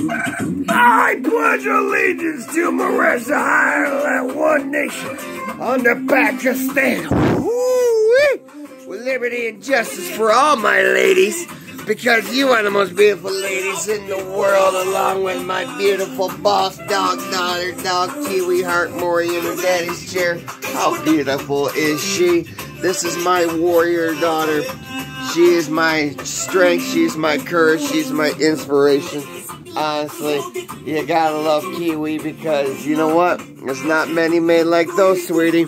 I pledge allegiance to Mehwish Hayat, one nation, under Pakistan. Woo-wee. With liberty and justice for all my ladies, because you are the most beautiful ladies in the world, along with my beautiful boss dog daughter, dog Kiwi Heart Mori in her daddy's chair. How beautiful is she? This is my warrior daughter. She is my strength, she's my courage, she's my inspiration honestly, you gotta love Kiwi because you know what? There's not many made like those, sweetie.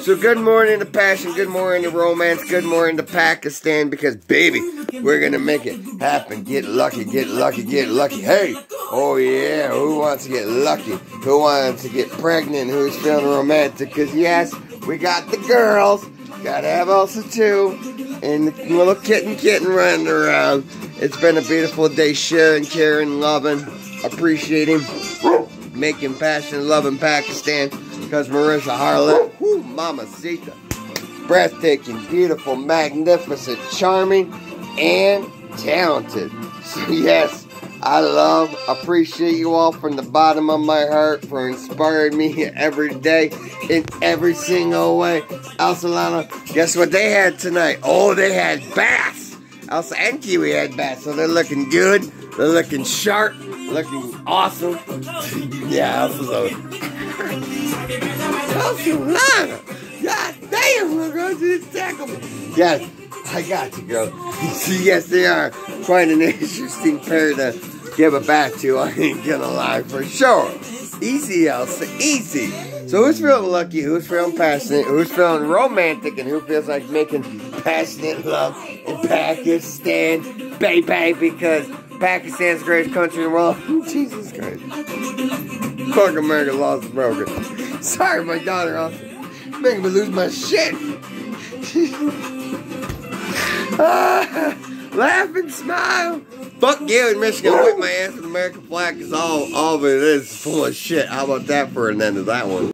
So good morning to passion, good morning to romance, good morning to Pakistan because baby, we're gonna make it happen. Get lucky, get lucky, get lucky. Hey, oh yeah, who wants to get lucky? Who wants to get pregnant? Who's feeling romantic? Because yes, we got the girls. Gotta have also two. And the little kitten kitten running around. It's been a beautiful day sharing, caring, loving, appreciating, making passion, loving Pakistan. Because Mehwish Hayat, whoo, Mama Sita. Breathtaking, beautiful, magnificent, charming, and talented. So yes, I love, appreciate you all from the bottom of my heart for inspiring me every day in every single way. El Solano, guess what they had tonight? Oh, they had bass. Elsa and Kiwi had bass, so they're looking good. They're looking sharp, looking awesome. yeah, Elsa's over. El Solano! God damn, we're going to tackle. Yes, I got you, girl. yes, they are quite an interesting pair to give a back to. you. I ain't gonna lie for sure. Easy, Elsa, easy. So who's feeling lucky? Who's feeling passionate? Who's feeling romantic? And who feels like making passionate love in Pakistan, baby? Because Pakistan's the greatest country in the world. Jesus Christ. Fuck America is broken. Sorry, my daughter also making me lose my shit. ah, laugh and smile. Fuck you in Michigan. Whip my ass the American flag because all, all of it is full of shit. How about that for an end of that one?